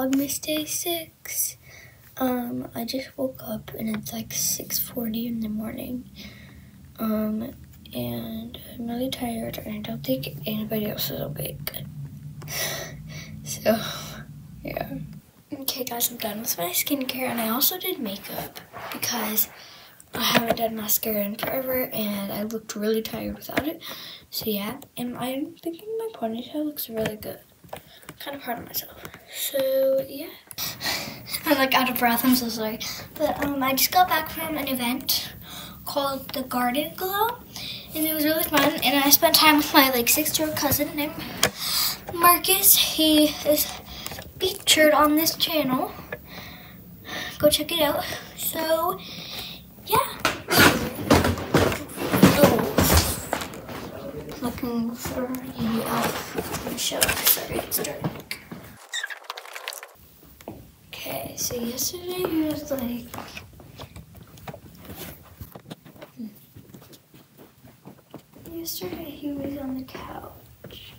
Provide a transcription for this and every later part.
Vlogmas Day 6. Um, I just woke up and it's like 6.40 in the morning. Um, and I'm really tired and I don't think anybody else is awake. so, yeah. Okay guys, I'm done with my skincare and I also did makeup because I haven't done mascara in forever and I looked really tired without it. So yeah, and I'm thinking my ponytail looks really good. Kind of proud of myself. So yeah. I'm like out of breath, I'm so sorry. But um, I just got back from an event called the Garden Glow and it was really fun and I spent time with my like six year old cousin named Marcus. He is featured on this channel. Go check it out. So yeah. Looking for. Sorry, it's dark. Okay, so yesterday he was like. Hmm. Yesterday he was on the couch.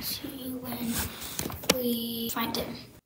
See when we find him.